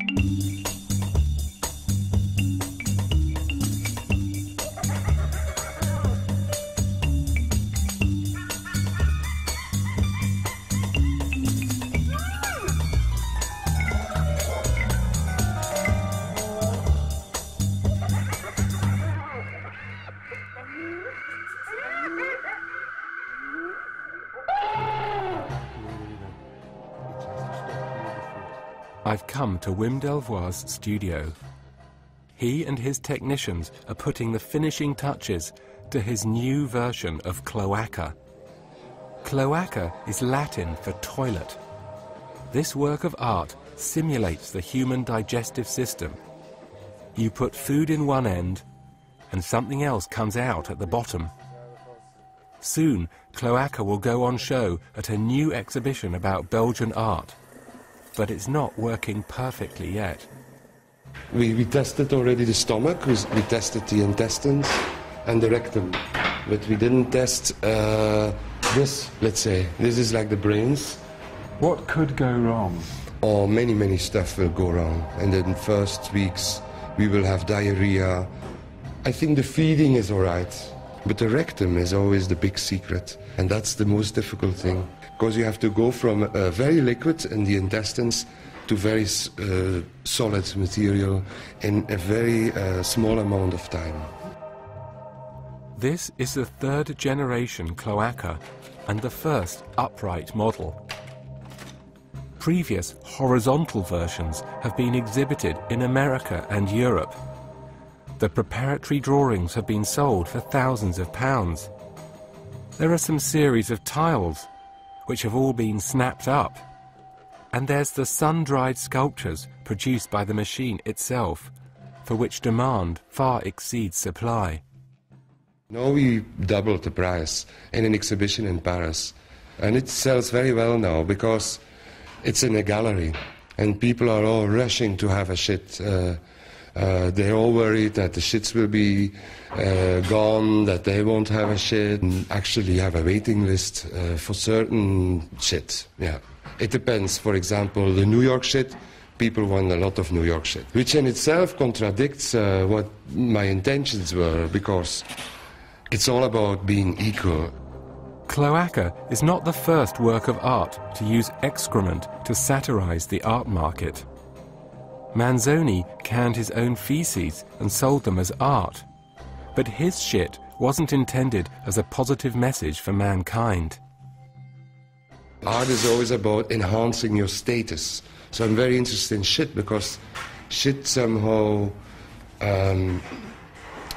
I've come to Wim Delvoye's studio. He and his technicians are putting the finishing touches to his new version of cloaca. Cloaca is Latin for toilet. This work of art simulates the human digestive system. You put food in one end, and something else comes out at the bottom. Soon, Cloaca will go on show at a new exhibition about Belgian art but it's not working perfectly yet. We, we tested already the stomach, we, we tested the intestines and the rectum, but we didn't test uh, this, let's say. This is like the brains. What could go wrong? Oh, many, many stuff will go wrong. And in the first weeks, we will have diarrhea. I think the feeding is all right, but the rectum is always the big secret, and that's the most difficult thing because you have to go from a very liquid in the intestines to very uh, solid material in a very uh, small amount of time. This is the third generation cloaca and the first upright model. Previous horizontal versions have been exhibited in America and Europe. The preparatory drawings have been sold for thousands of pounds. There are some series of tiles which have all been snapped up. And there's the sun-dried sculptures produced by the machine itself, for which demand far exceeds supply. Now we doubled the price in an exhibition in Paris. And it sells very well now because it's in a gallery and people are all rushing to have a shit. Uh, uh, they're all worried that the shits will be uh, gone, that they won't have a shit, and actually have a waiting list uh, for certain shit. Yeah. It depends. For example, the New York shit, people want a lot of New York shit, which in itself contradicts uh, what my intentions were because it's all about being equal. Cloaca is not the first work of art to use excrement to satirize the art market. Manzoni canned his own feces and sold them as art. But his shit wasn't intended as a positive message for mankind. Art is always about enhancing your status. So I'm very interested in shit because shit somehow um,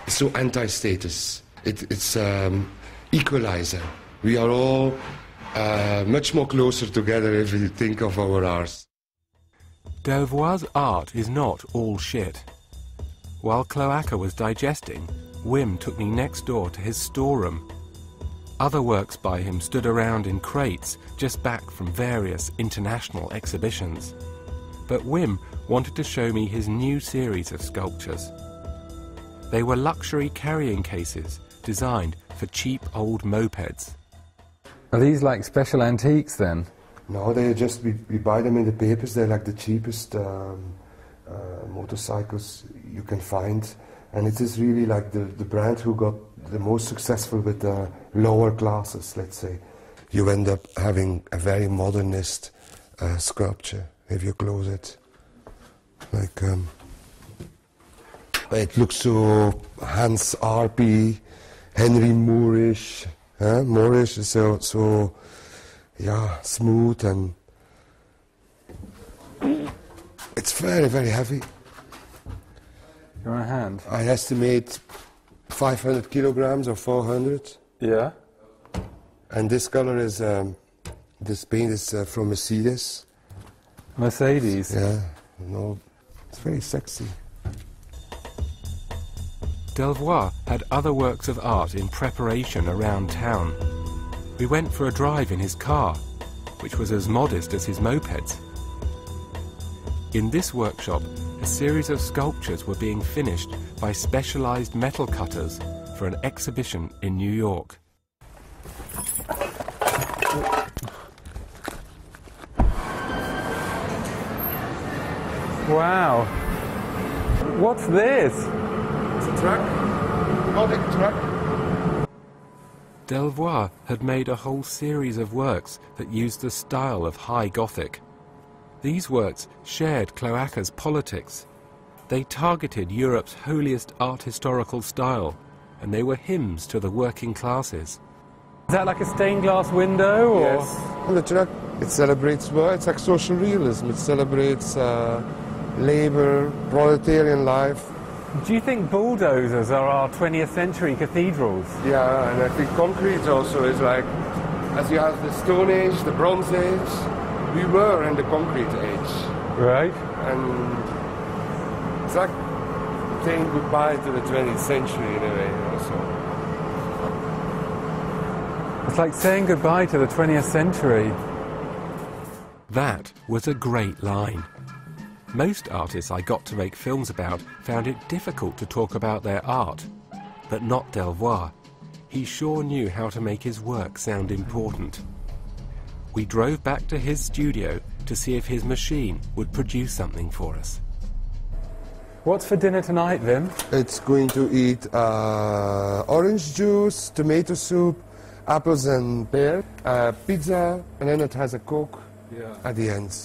is so anti-status. It, it's um, equalizer. We are all uh, much more closer together if we think of our art. Delvoye's art is not all shit. While Cloaca was digesting, Wim took me next door to his storeroom. Other works by him stood around in crates just back from various international exhibitions. But Wim wanted to show me his new series of sculptures. They were luxury carrying cases designed for cheap old mopeds. Are these like special antiques then? No, they just, we, we buy them in the papers. They're like the cheapest um, uh, motorcycles you can find. And it is really like the, the brand who got the most successful with the lower classes, let's say. You end up having a very modernist uh, sculpture if you close it. Like, um, it looks so Hans Arpi, Henry Moorish, huh? Moorish, so, so yeah, smooth and it's very, very heavy. Your hand? I estimate 500 kilograms or 400. Yeah. And this color is, um, this paint is uh, from Mercedes. Mercedes? Yeah, no, it's very sexy. Delvoye had other works of art in preparation around town. We went for a drive in his car, which was as modest as his mopeds. In this workshop, a series of sculptures were being finished by specialized metal cutters for an exhibition in New York. Wow. What's this? It's a truck, robotic truck. Delvoye had made a whole series of works that used the style of High Gothic. These works shared Cloaca's politics. They targeted Europe's holiest art historical style, and they were hymns to the working classes. Is that like a stained glass window? Or? Yes. And the truck, it celebrates well, it's like social realism. It celebrates uh, labor, proletarian life. Do you think bulldozers are our 20th century cathedrals? Yeah, and I think concrete also is like, as you have the Stone Age, the Bronze Age, we were in the concrete age. Right. And it's like saying goodbye to the 20th century in a way also. It's like saying goodbye to the 20th century. That was a great line. Most artists I got to make films about found it difficult to talk about their art, but not Delvoye. He sure knew how to make his work sound important. We drove back to his studio to see if his machine would produce something for us. What's for dinner tonight, Wim? It's going to eat uh, orange juice, tomato soup, apples and pear, uh, pizza, and then it has a coke Yeah. at the end.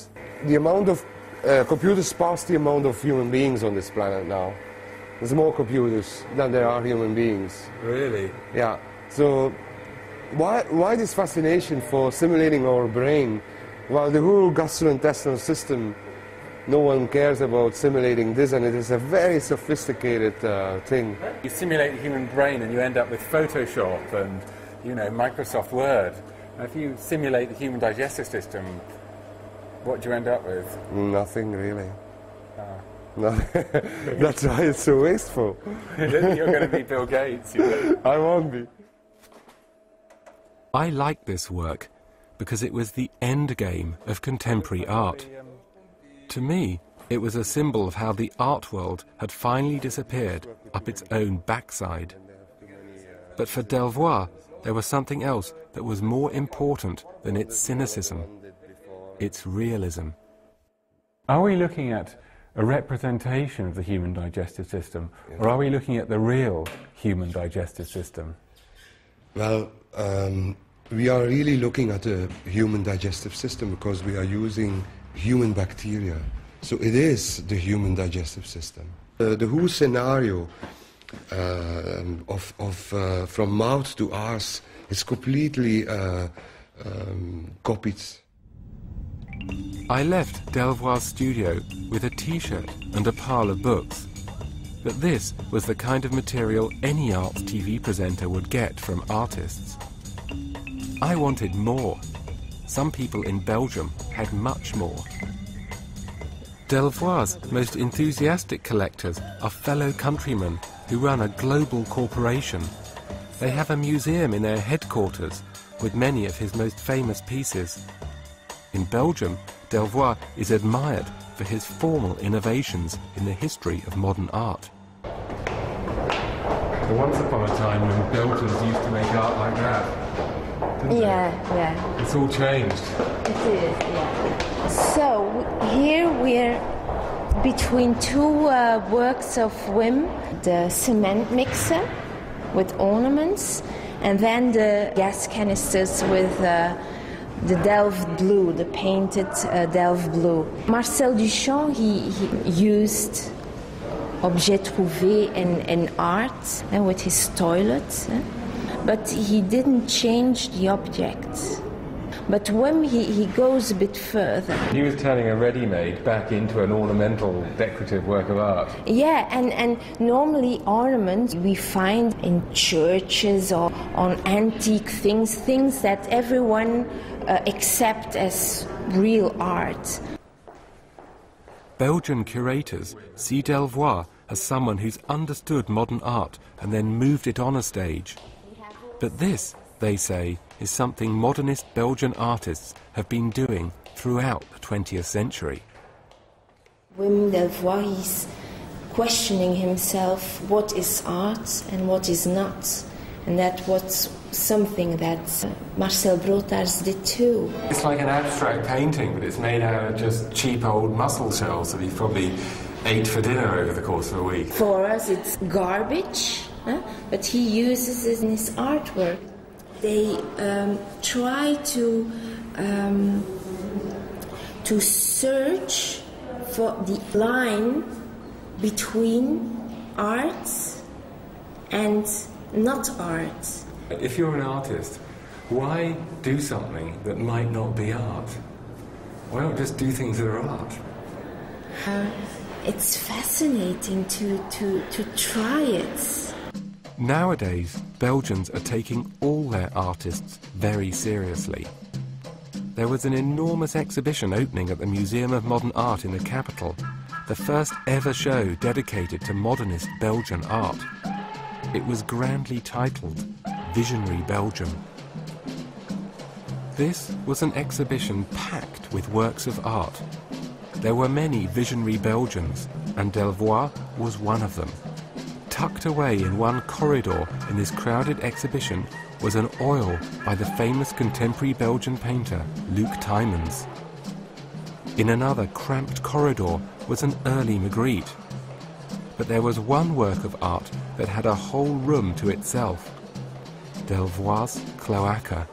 The amount of uh, computers pass the amount of human beings on this planet now. There's more computers than there are human beings. Really? Yeah. So why, why this fascination for simulating our brain while the whole gastrointestinal system, no one cares about simulating this and it is a very sophisticated uh, thing. You simulate the human brain and you end up with Photoshop and, you know, Microsoft Word. If you simulate the human digestive system, what do you end up with? Nothing really. Ah. No. That's why it's so wasteful. You're going to be Bill Gates. You know? I won't be. I liked this work because it was the end game of contemporary art. To me, it was a symbol of how the art world had finally disappeared up its own backside. But for Delvoye, there was something else that was more important than its cynicism, its realism. Are we looking at a representation of the human digestive system, or are we looking at the real human digestive system? Well, um, we are really looking at a human digestive system because we are using human bacteria. So it is the human digestive system. Uh, the whole scenario uh, of, of uh, from mouth to arse is completely uh, um, copied. I left Delvoye's studio with a t-shirt and a pile of books. But this was the kind of material any arts TV presenter would get from artists. I wanted more. Some people in Belgium had much more. Delvoye's most enthusiastic collectors are fellow countrymen who run a global corporation. They have a museum in their headquarters with many of his most famous pieces. In Belgium, Delvoye is admired for his formal innovations in the history of modern art. Once upon a time when Belgians used to make art like that. didn't they? Yeah, yeah, It's all changed. it is. Yeah. So here we're between two uh, works of Wim: the cement mixer with ornaments, and then the gas canisters with. Uh, the Delft blue, the painted uh, Delft blue. Marcel Duchamp, he, he used objets trouvés in, art and with his toilet, eh? but he didn't change the object. But when he, he goes a bit further. He was turning a ready-made back into an ornamental, decorative work of art. Yeah, and, and normally ornaments we find in churches or on antique things, things that everyone uh, accept as real art. Belgian curators see Delvoye as someone who's understood modern art and then moved it on a stage. But this, they say, is something modernist Belgian artists have been doing throughout the 20th century. Wim Delvoye, questioning himself what is art and what is not. And that what something that uh, Marcel Broodthaers did too. It's like an abstract painting, but it's made out of just cheap old mussel shells that he probably ate for dinner over the course of a week. For us, it's garbage, huh? but he uses it in his artwork. They um, try to um, to search for the line between art and not art. If you're an artist, why do something that might not be art? Why not just do things that are art? Uh, it's fascinating to, to, to try it. Nowadays, Belgians are taking all their artists very seriously. There was an enormous exhibition opening at the Museum of Modern Art in the capital, the first ever show dedicated to modernist Belgian art. It was grandly titled Visionary Belgium. This was an exhibition packed with works of art. There were many visionary Belgians, and Delvoye was one of them. Tucked away in one corridor in this crowded exhibition was an oil by the famous contemporary Belgian painter Luc Tuymans. In another cramped corridor was an early Magritte. But there was one work of art that had a whole room to itself. Delvoye's Cloaca.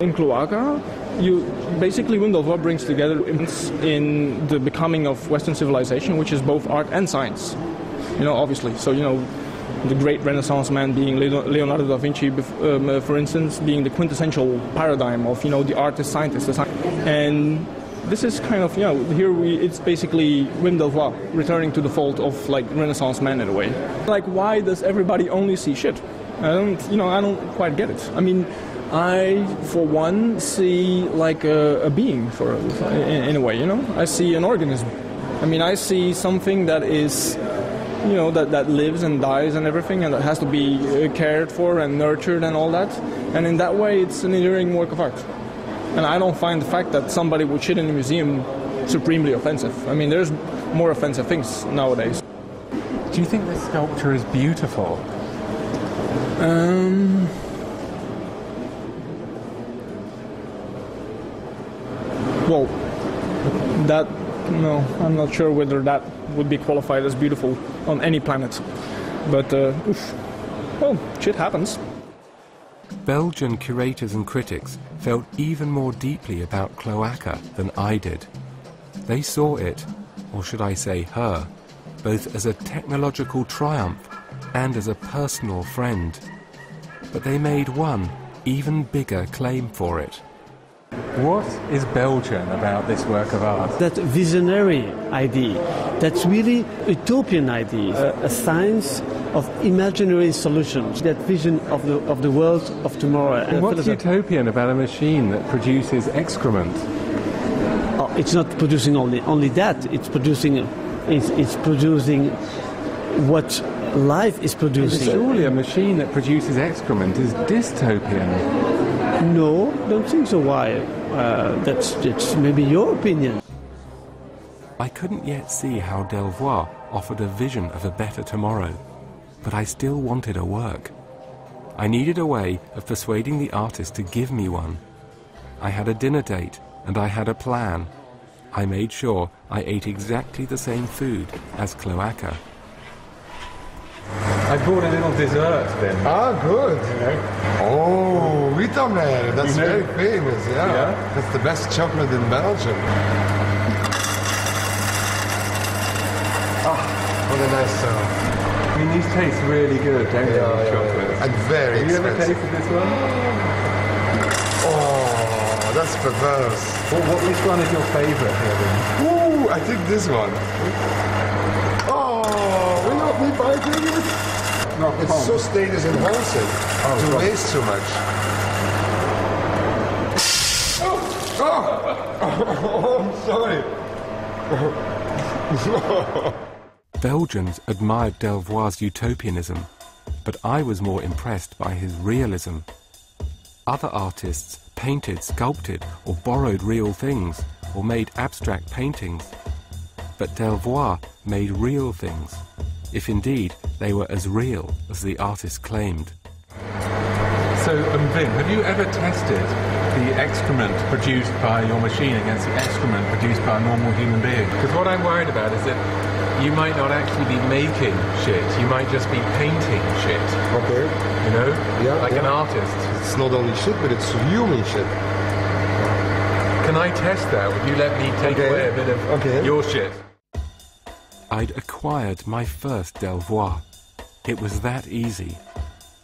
In Cloaca, you basically Wim Delvoye brings together in the becoming of Western civilization, which is both art and science. You know, obviously. So you know, the great Renaissance man being Leonardo da Vinci, um, uh, for instance, being the quintessential paradigm of you know the artist scientist, and this is kind of you know here we it's basically Wim Delvoye returning to the fold of like Renaissance man in a way. Like why does everybody only see shit? I don't you know I don't quite get it. I mean. I, for one, see like a, a being for in, in a way, you know. I see an organism. I mean, I see something that is you know that, that lives and dies and everything and that has to be uh, cared for and nurtured and all that. And in that way it's an enduring work of art. And i don't find the fact that somebody would shit in a museum supremely offensive. I mean there's more offensive things nowadays. Do you think this sculpture is beautiful? Um well that no i'm not sure whether that would be qualified as beautiful on any planet. But, uh, oof, well, shit happens. Belgian curators and critics felt even more deeply about Cloaca than I did. They saw it, or should I say her, both as a technological triumph and as a personal friend. But they made one even bigger claim for it. What is Belgian about this work of art? That visionary idea, that's really utopian idea, a, a science of imaginary solutions, that vision of the, of the world of tomorrow. And what's utopian about a machine that produces excrement? Oh, it's not producing only, only that, it's producing, it's, it's producing what life is producing. Surely a machine that produces excrement is dystopian. No, don't think so. Why? Uh, that's, that's maybe your opinion. I couldn't yet see how Delvoye offered a vision of a better tomorrow, but I still wanted a work. I needed a way of persuading the artist to give me one. I had a dinner date and I had a plan. I made sure I ate exactly the same food as Cloaca. I brought a little dessert then. Ah, good. You know? Oh, Wittamer. That's you know? very famous, yeah. yeah. That's the best chocolate in Belgium. Ah, what a nice sound. I mean, these taste really good, don't yeah, they, yeah, yeah. And very Have expensive. you ever tasted this one? Oh, that's perverse. Well, what, which one is your favourite here then? Ooh, I think this one. We not be biting it not It's so status enhancing oh, to waste so much. Oh, oh, oh, I'm sorry. Belgians admired Delvoye's utopianism, but I was more impressed by his realism. Other artists painted, sculpted, or borrowed real things, or made abstract paintings. But Delvoye made real things if indeed they were as real as the artist claimed. So, um, Wim, have you ever tested the excrement produced by your machine against the excrement produced by a normal human being? Because what I'm worried about is that you might not actually be making shit. You might just be painting shit. Okay. You know, Yeah, like yeah. an artist. It's not only shit, but it's human shit. Can I test that? Would you let me take Okay. away a bit of Okay. your shit? I'd acquired my first Delvoye. It was that easy.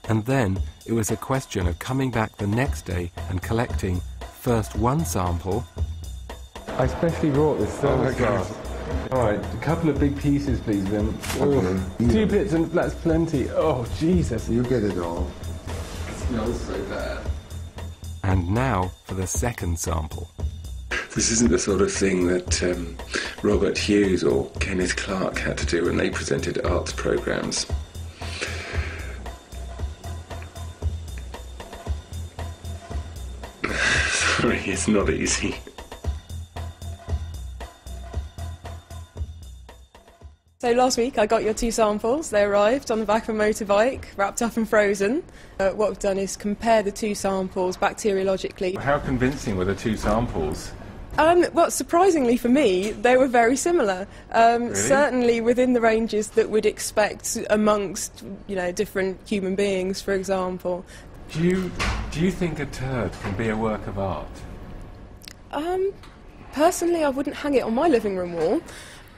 And then it was a question of coming back the next day and collecting first one sample. I specially brought this Oh my service God. glass. All right, a couple of big pieces, please, Wim. Okay. Oh, two bits and that's plenty. Oh, Jesus. You get it all. It smells so bad. And now for the second sample. This isn't the sort of thing that um, Robert Hughes or Kenneth Clark had to do when they presented arts programs. Sorry, it's not easy. So last week I got your two samples. They arrived on the back of a motorbike, wrapped up and frozen. Uh, what we've done is compare the two samples bacteriologically. How convincing were the two samples? Um, well, surprisingly for me, they were very similar. Um, Really? Certainly within the ranges that we'd expect amongst, you know, different human beings, for example. Do you do you think a turd can be a work of art? Um, personally, I wouldn't hang it on my living room wall.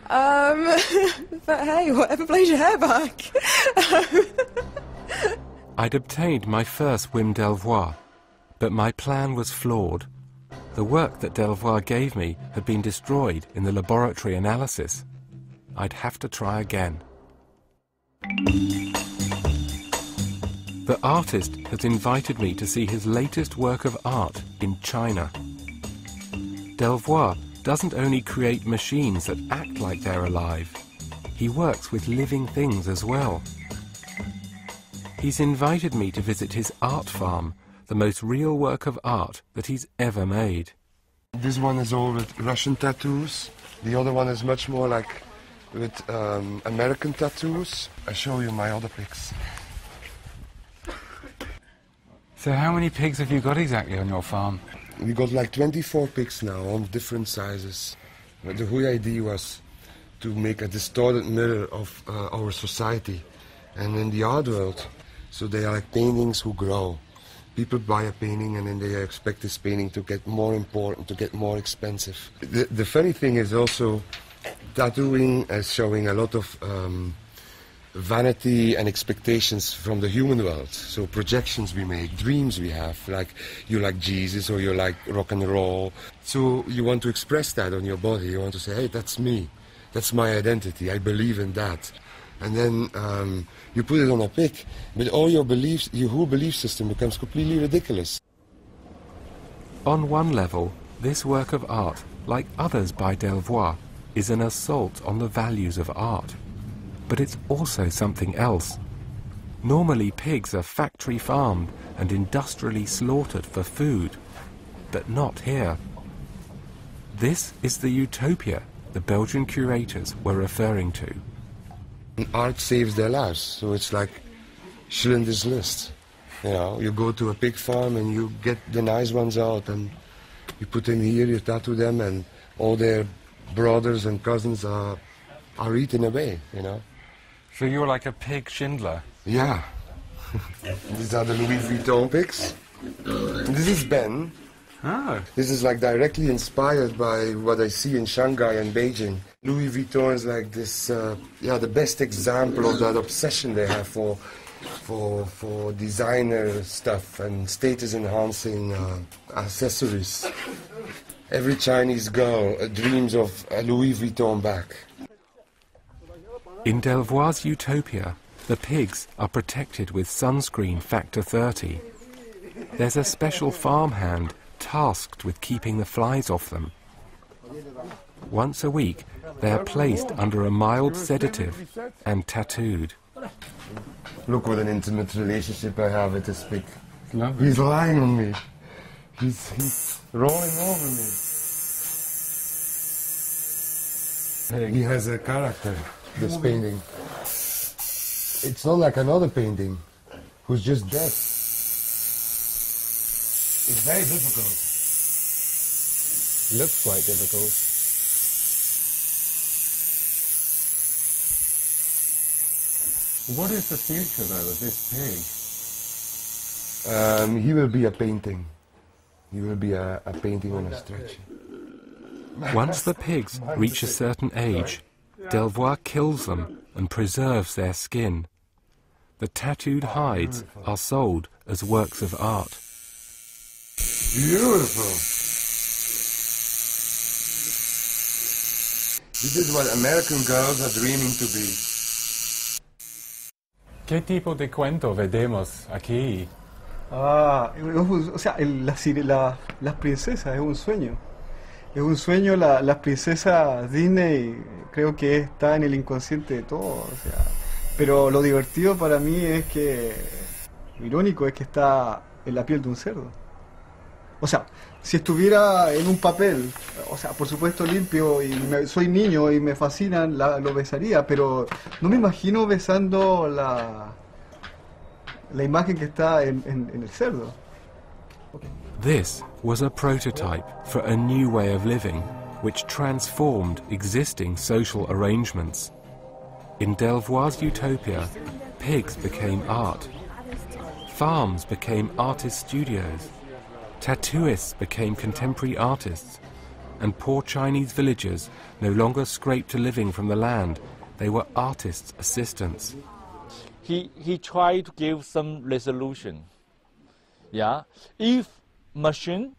Um, but hey, whatever blows your hair back. I'd obtained my first Wim Delvoye, but my plan was flawed. The work that Delvoye gave me had been destroyed in the laboratory analysis. I'd have to try again. The artist has invited me to see his latest work of art in China. Delvoye doesn't only create machines that act like they're alive, he works with living things as well. He's invited me to visit his art farm, the most real work of art that he's ever made. This one is all with Russian tattoos. The other one is much more like with um, American tattoos. I show you my other pics. So how many pigs have you got exactly on your farm? We got like 24 pigs now on different sizes. But the whole idea was to make a distorted mirror of uh, our society and in the art world. So they are like paintings who grow. People buy a painting and then they expect this painting to get more important, to get more expensive. The, the funny thing is also tattooing is showing a lot of um, vanity and expectations from the human world. So projections we make, dreams we have, like you like Jesus or you like rock and roll. So you want to express that on your body. You want to say, hey, that's me. That's my identity. I believe in that. And then um, you put it on a pic, but all your beliefs, your whole belief system becomes completely ridiculous. On one level, this work of art, like others by Delvoye, is an assault on the values of art. But it's also something else. Normally, pigs are factory farmed and industrially slaughtered for food, but not here. This is the utopia the Belgian curators were referring to. And art saves their lives. So it's like Schindler's List. You know, you go to a pig farm and you get the nice ones out and you put them here, you tattoo them, and all their brothers and cousins are, are eaten away, you know. So you're like a pig Schindler. Yeah. These are the Louis Vuitton pigs. This is Ben. Oh. This is like directly inspired by what I see in Shanghai and Beijing. Louis Vuitton is like this, uh, yeah, the best example of that obsession they have for, for, for designer stuff and status-enhancing uh, accessories. Every Chinese girl uh, dreams of a Louis Vuitton bag. In Delvoye's utopia, the pigs are protected with sunscreen factor 30. There's a special farmhand tasked with keeping the flies off them. Once a week, they are placed under a mild sedative and tattooed. Look what an intimate relationship I have with this pig. Lovely. He's lying on me. He's, he's rolling over me. He has a character, this painting. It's not like another painting who's just dead. It's very difficult. It Looks quite difficult. What is the future, though, of this pig? Um, he will be a painting. He will be a, a painting on a stretcher. Once the pigs reach a certain age, Delvoye kills them and preserves their skin. The tattooed hides are sold as works of art. Beautiful. This is what American girls are dreaming to be. ¿Qué tipo de cuento vedemos aquí? Ah, o sea, las princesas es un sueño. Es un sueño, la, las princesas Disney creo que está en el inconsciente de todos. Pero lo divertido para mí es que, lo irónico es que está en la piel de un cerdo. O sea, si estuviera en un papel, o sea, por supuesto limpio y soy niño y me fascinan, lo besaría, pero no me imagino besando la, la imagen que está en, en, en el cerdo. This was a prototype for a new way of living which transformed existing social arrangements. In Delvoye's utopia, pigs became art. Farms became artist studios. Tattooists became contemporary artists. And poor Chinese villagers no longer scraped a living from the land. They were artists' assistants. He, he tried to give some resolution. Yeah, if machine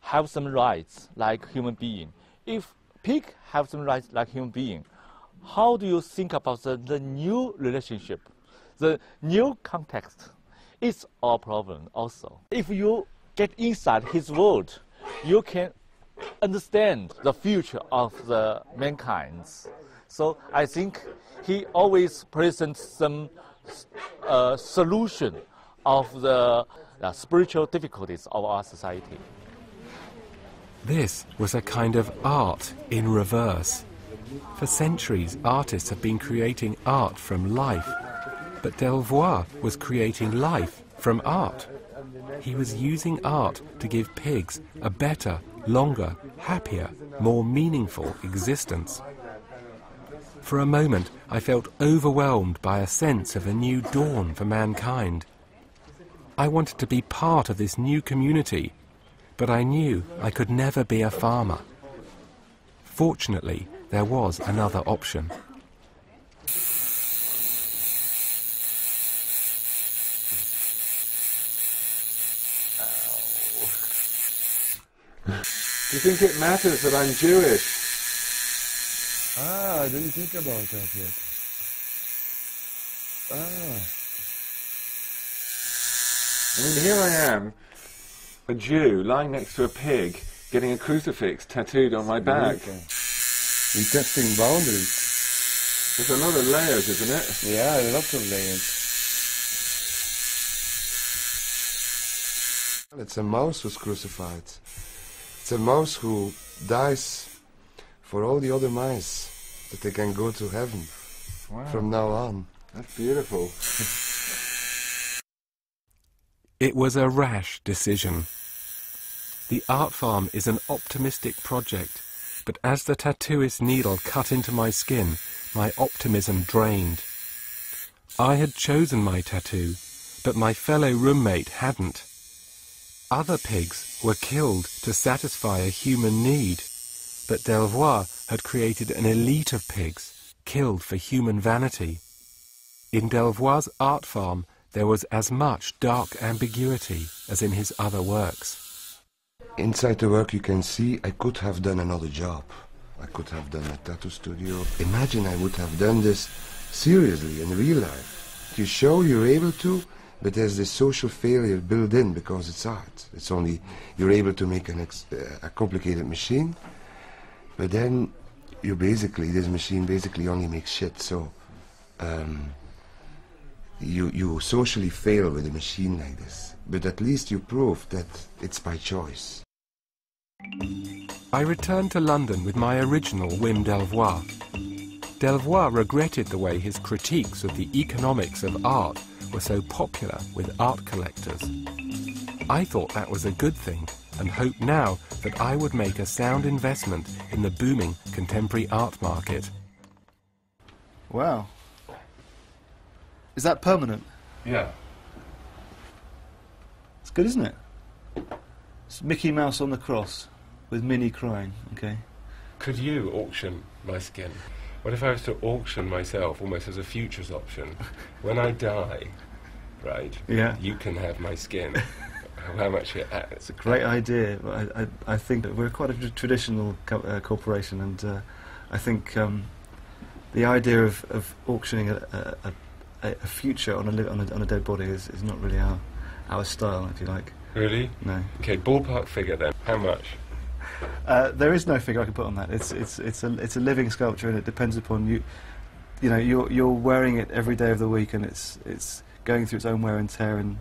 have some rights like human being, if pig have some rights like human being, how do you think about the, the new relationship, the new context? It's our problem also. If you get inside his world, you can understand the future of the mankind. So I think he always presents some uh, solution of the uh, spiritual difficulties of our society. This was a kind of art in reverse. For centuries, artists have been creating art from life, but Delvoye was creating life from art. He was using art to give pigs a better, longer, happier, more meaningful existence. For a moment, I felt overwhelmed by a sense of a new dawn for mankind. I wanted to be part of this new community, but I knew I could never be a farmer. Fortunately, there was another option. Do you think it matters that I'm Jewish? Ah, I didn't think about that yet. Ah. I mean, here I am, a Jew lying next to a pig, getting a crucifix tattooed on my back. We're testing boundaries. There's a lot of layers, isn't it? Yeah, lots of layers. It's a mouse who's crucified. It's a mouse who dies for all the other mice that they can go to heaven wow. from now on. That's beautiful. it was a rash decision. The art farm is an optimistic project but as the tattooist needle cut into my skin, my optimism drained. I had chosen my tattoo, but my fellow roommate hadn't. Other pigs were killed to satisfy a human need, but Delvoye had created an elite of pigs, killed for human vanity. In Delvoye's art farm, there was as much dark ambiguity as in his other works. Inside the work you can see I could have done another job. I could have done a tattoo studio. Imagine I would have done this seriously in real life. You show you're able to, but there's this social failure built in because it's art. It's only you're able to make an ex, uh, a complicated machine, but then you basically this machine basically only makes shit. So um, you you socially fail with a machine like this, but at least you prove that it's by choice. I returned to London with my original Wim Delvoye. Delvoye regretted the way his critiques of the economics of art were so popular with art collectors. I thought that was a good thing and hoped now that I would make a sound investment in the booming contemporary art market. Wow. Is that permanent? Yeah. It's good, isn't it? It's Mickey Mouse on the cross with Minnie crying, okay? Could you auction my skin? What if I was to auction myself almost as a futures option? When I die, right? Yeah. You can have my skin. How much it at? It's a great idea. I, I, I think that we're quite a traditional co- uh, corporation, and uh, I think um, the idea of, of auctioning a, a, a, a future on a, on a on a dead body is, is not really our our style, if you like. Really? No. Okay, ballpark figure then. How much? Uh, there is no figure I can put on that. It's it's it's a it's a living sculpture, and it depends upon you. You know, you're you're wearing it every day of the week, and it's it's going through its own wear and tear, and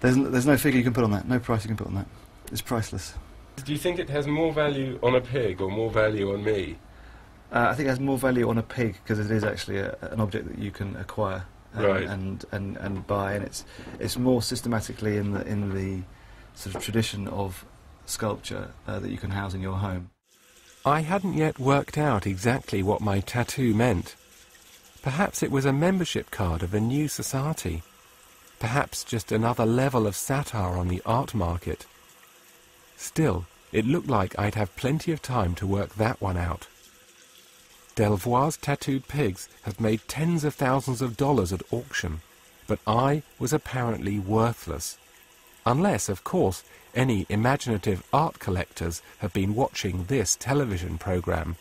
there's n- there's no figure you can put on that. No price you can put on that. It's priceless. Do you think it has more value on a pig or more value on me? Uh, I think it has more value on a pig because it is actually a, an object that you can acquire and, Right. and, and, and buy, and it's it's more systematically in the in the sort of tradition of sculpture uh, that you can house in your home. I hadn't yet worked out exactly what my tattoo meant. Perhaps it was a membership card of a new society. Perhaps just another level of satire on the art market. Still, it looked like I'd have plenty of time to work that one out. Delvoye's tattooed pigs have made tens of thousands of dollars at auction, but I was apparently worthless. Unless, of course, any imaginative art collectors have been watching this television program.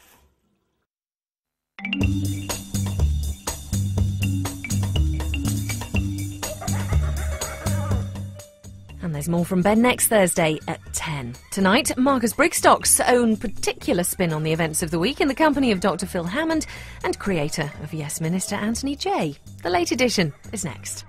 And there's more from Ben next Thursday at 10. Tonight, Marcus Brigstocke's own particular spin on the events of the week in the company of Dr. Phil Hammond and creator of Yes Minister Anthony Jay. The late edition is next.